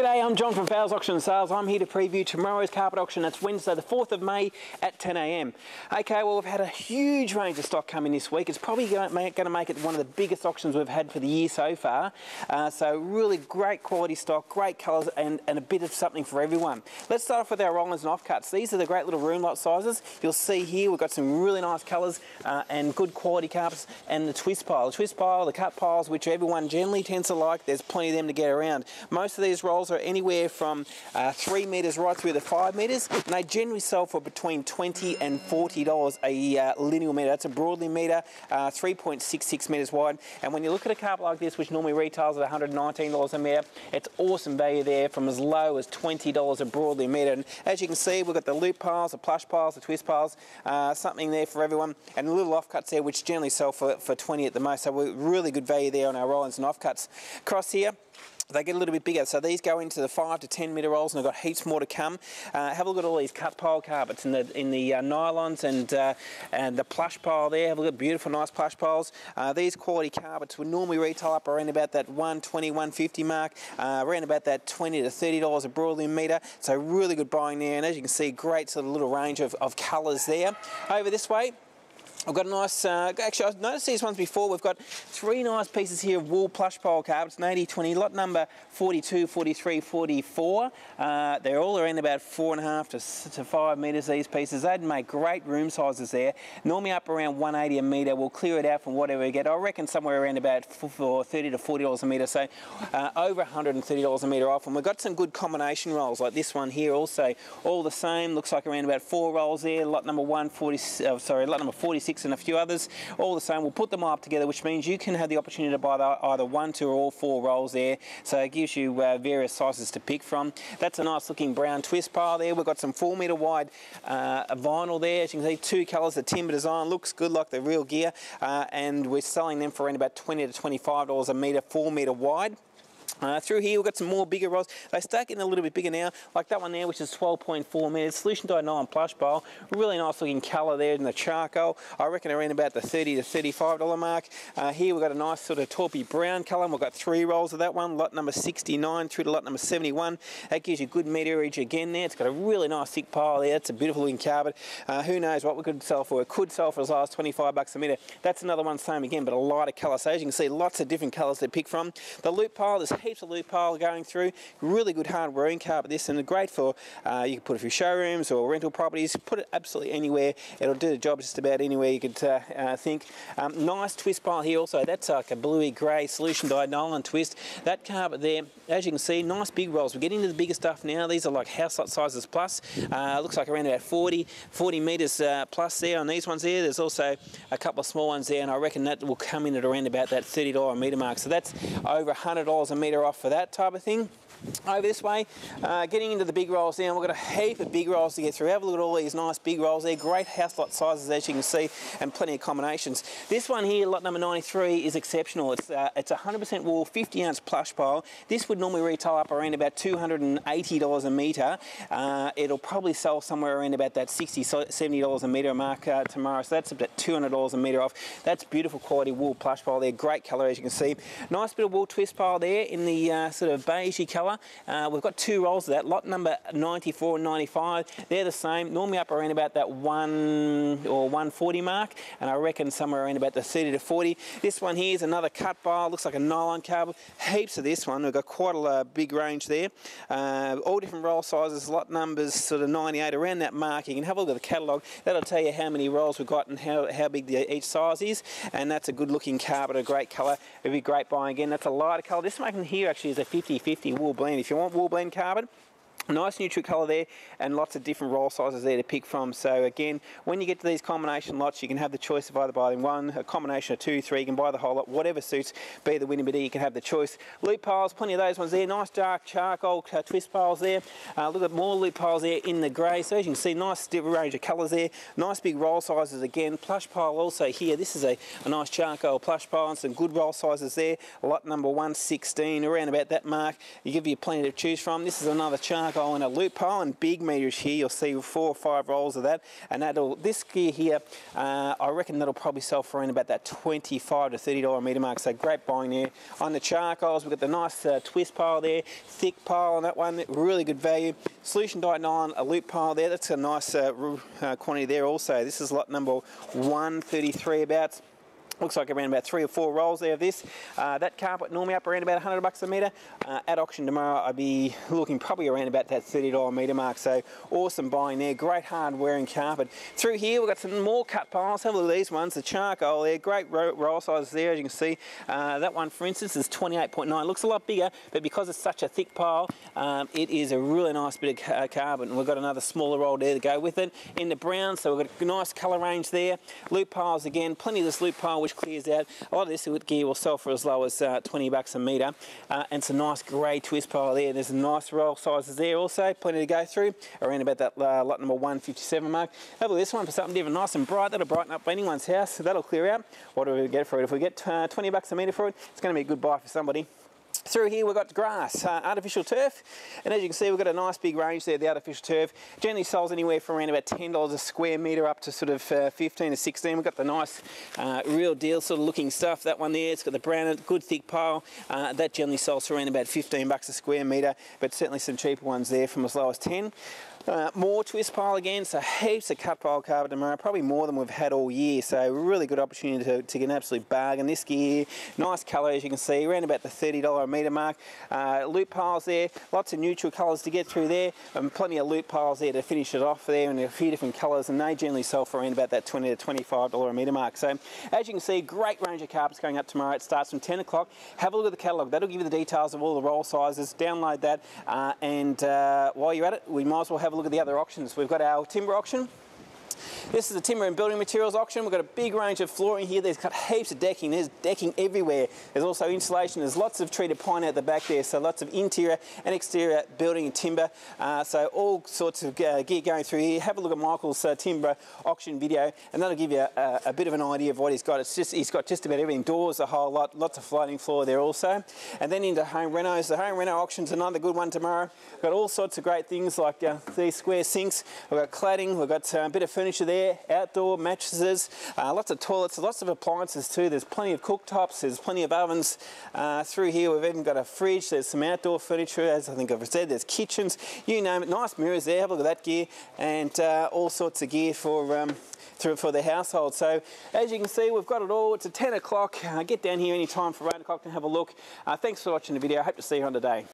G'day, I'm John from Fowles Auction and Sales. I'm here to preview tomorrow's carpet auction. That's Wednesday, the 4th of May at 10am. Okay, well, we've had a huge range of stock coming this week. It's probably going to make, it one of the biggest auctions we've had for the year so far. Uh, so, really great quality stock, great colours, and, and a bit of something for everyone. Let's start off with our rollers and offcuts. These are the great little room lot sizes. You'll see here we've got some really nice colours uh, and good quality carpets, and the twist pile. The twist pile, the cut piles, which everyone generally tends to like, there's plenty of them to get around. Most of these rolls are anywhere from uh, three metres right through to five metres, and they generally sell for between 20 and $40 a uh, lineal metre. That's a broadloom metre, uh, 3.66 metres wide. And when you look at a carpet like this, which normally retails at $119 a metre, it's awesome value there from as low as $20 a broadloom metre. And as you can see, we've got the loop piles, the plush piles, the twist piles, uh, something there for everyone, and the little offcuts there, which generally sell for, for 20 at the most. So we're really good value there on our rollins and offcuts. Across here, they get a little bit bigger. So these go into the five to 10 metre rolls and I've got heaps more to come. Uh, have a look at all these cut pile carpets in the in the uh, nylons and uh, and the plush pile there. Have a look at beautiful, nice plush piles. Uh, these quality carpets would normally retail up around about that 120, 150 mark, uh, around about that 20 to $30 a broadloom metre. So really good buying there. And as you can see, great sort of little range of, of colours there. Over this way, I've got a nice, uh, actually I've noticed these ones before, we've got three nice pieces here of wool plush pile carpets, an 80-20, lot number 42, 43, 44. Uh, they're all around about four and a half to, to five metres, these pieces. They'd make great room sizes there. Normally up around 180 a metre, we'll clear it out from whatever we get. I reckon somewhere around about for 30 to $40 a metre, so uh, over $130 a metre off. And we've got some good combination rolls, like this one here also, all the same, looks like around about four rolls there, lot number 140, uh, sorry, lot number 46 and a few others. All the same, we'll put them all up together, which means you can have the opportunity to buy the, either one, two, or all four rolls there. So it gives you uh, various sizes to pick from. That's a nice looking brown twist pile there. We've got some four metre wide uh, vinyl there. As you can see, two colours, the timber design looks good like the real gear. Uh, and we're selling them for around about 20 to $25 a metre, four metre wide. Uh, through here we've got some more bigger rods. They start getting a little bit bigger now, like that one there, which is 12.4 metres. Solution Dye nylon plush pile. Really nice looking colour there in the charcoal. I reckon around about the 30 to $35 mark. Uh, here we've got a nice sort of taupey brown colour. and We've got three rolls of that one, lot number 69 through to lot number 71. That gives you good meterage again there. It's got a really nice thick pile there. It's a beautiful looking carpet. Uh, who knows what we could sell for. It could sell for as low as 25 bucks a metre. That's another one, same again, but a lighter colour. So as you can see, lots of different colours to pick from. The loop pile, is heaps of loop pile going through. Really good hard wearing carpet this and great for, uh, you can put it through showrooms or rental properties. Put it absolutely anywhere. It'll do the job just about anywhere you could uh, uh, think. Um, nice twist pile here also. That's like a bluey grey solution dyed nylon twist. That carpet there, as you can see, nice big rolls. We're getting into the bigger stuff now. These are like house lot sizes plus. Uh, looks like around about 40, 40 metres uh, plus there on these ones there. There's also a couple of small ones there and I reckon that will come in at around about that $30 a metre mark. So that's over $100 a metre off for that type of thing over this way. Uh, getting into the big rolls now, we've got a heap of big rolls to get through. Have a look at all these nice big rolls there. Great house lot sizes as you can see and plenty of combinations. This one here, lot number 93, is exceptional. It's uh, it's 100% wool, 50 ounce plush pile. This would normally retail up around about $280 a metre. Uh, it'll probably sell somewhere around about that $60, $70 a metre mark uh, tomorrow. So that's about $200 a metre off. That's beautiful quality wool plush pile there. Great colour as you can see. Nice bit of wool twist pile there in the uh, sort of beigey colour colour. Uh, we've got two rolls of that. Lot number 94 and 95, they're the same. Normally up around about that 1 or 140 mark, and I reckon somewhere around about the 30 to 40. This one here is another cut bar, looks like a nylon cable. Heaps of this one. We've got quite a uh, big range there. Uh, all different roll sizes, lot numbers sort of 98, around that mark. You can have a look at the catalogue. That'll tell you how many rolls we've got and how, how big the, each size is. And that's a good looking carpet, a great colour. It'd be great buying again. That's a lighter colour. This one here actually is a 50-50 wool blend. If you want wool blend carbon, Nice neutral colour there and lots of different roll sizes there to pick from. So again, when you get to these combination lots, you can have the choice of either buying one, a combination of two, three, you can buy the whole lot, whatever suits, be the winning bidder, you can have the choice. Loop piles, plenty of those ones there, nice dark charcoal uh, twist piles there. Uh, look at more loop piles there in the grey. So as you can see, nice range of colours there. Nice big roll sizes again. Plush pile also here. This is a, a nice charcoal plush pile and some good roll sizes there. Lot number 116, around about that mark. You give you plenty to choose from. This is another charcoal charcoal and a loop pile and big meters here. You'll see four or five rolls of that. And that'll, this gear here, uh, I reckon that'll probably sell for around about that 25 to $30 metre mark. So great buying there. On the charcoals, we've got the nice uh, twist pile there, thick pile on that one, really good value. Solution Dyed Nylon, a loop pile there. That's a nice uh, uh, quantity there also. This is lot number 133 about. Looks like around about three or four rolls there of this. Uh, that carpet normally up around about 100 bucks a metre. Uh, at auction tomorrow, I'd be looking probably around about that $30 metre mark. So awesome buying there. Great hard wearing carpet. Through here, we've got some more cut piles. Have a look at these ones. The charcoal there. Great roll sizes there, as you can see. Uh, that one, for instance, is 28.9. Looks a lot bigger, but because it's such a thick pile, um, it is a really nice bit of uh, carbon. We've got another smaller roll there to go with it. In the brown, so we've got a nice colour range there. Loop piles again. Plenty of this loop pile, which clears out. A lot of this gear will sell for as low as uh, 20 bucks a metre. Uh, and a nice grey twist pile there. There's some nice roll sizes there also, plenty to go through. Around about that uh, lot number 157 mark. Have a look this one for something different, nice and bright. That'll brighten up anyone's house. So that'll clear out. What do we get for it? If we get uh, 20 bucks a metre for it, it's going to be a good buy for somebody. Through here we've got grass, uh, artificial turf, and as you can see we've got a nice big range there, the artificial turf. Generally sells anywhere from around about $10 a square metre up to sort of uh, 15 to 16. We've got the nice uh, real deal sort of looking stuff, that one there, it's got the brown, good thick pile. Uh, that generally sells for around about 15 bucks a square metre, but certainly some cheaper ones there from as low as 10. Uh, more twist pile again, so heaps of cut pile carpet tomorrow, probably more than we've had all year, so really good opportunity to, to get an absolute bargain this gear. Nice colour as you can see, around about the $30 a metre mark. Uh, loop piles there, lots of neutral colours to get through there, and plenty of loop piles there to finish it off there, and a few different colours, and they generally sell for around about that 20 to $25 a metre mark. So as you can see, great range of carpets going up tomorrow. It starts from 10 o'clock. Have a look at the catalogue. That'll give you the details of all the roll sizes. Download that, uh, and uh, while you're at it, we might as well have a look at the other auctions. We've got our timber auction, this is a timber and building materials auction. We've got a big range of flooring here. There's got heaps of decking. There's decking everywhere. There's also insulation. There's lots of treated pine out the back there. So lots of interior and exterior building and timber. Uh, so all sorts of uh, gear going through here. Have a look at Michael's uh, timber auction video and that'll give you a, a, bit of an idea of what he's got. It's just He's got just about everything. Doors, a whole lot. Lots of floating floor there also. And then into home renos. The home reno auction's another good one tomorrow. We've got all sorts of great things like uh, these square sinks. We've got cladding. We've got uh, a bit of furniture there, outdoor mattresses, uh, lots of toilets, lots of appliances too. There's plenty of cooktops, there's plenty of ovens. Uh, through here we've even got a fridge, there's some outdoor furniture, as I think I've said, there's kitchens, you name it. Nice mirrors there, have a look at that gear, and uh, all sorts of gear for um, for the household. So as you can see, we've got it all. It's at 10 o'clock. Uh, get down here anytime for 8 o'clock and have a look. Uh, thanks for watching the video. I hope to see you on today.